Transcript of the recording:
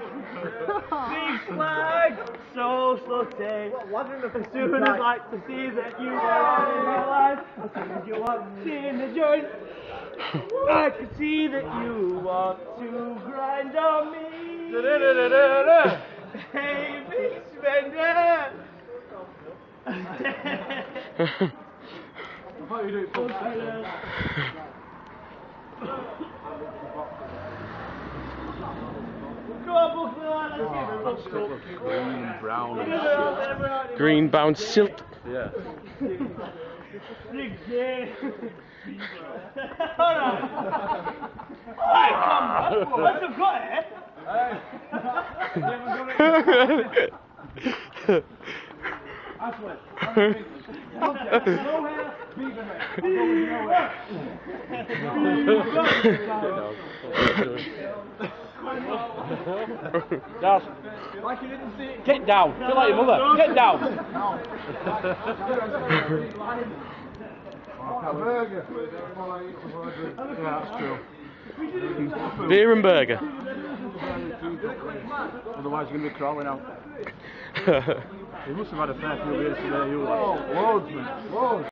flag, big flag, so slutty. As soon as I like to see that you are in my life, as soon as you want in the joint, I can see that you want to grind on me. Hey, big spender. Come on, Buffalo, let's give it a look. Green, brown, and at shit. that, everybody. Green bound silk. Yeah. Big J. Hold on. Alright, come on. What's the got here? Dad, get down. Feel like your mother. Get down. Yeah, that's true. Beer and burger. Otherwise, you're going to be crawling out. You must have had a fair few beers today, you. Loads, man. Loads.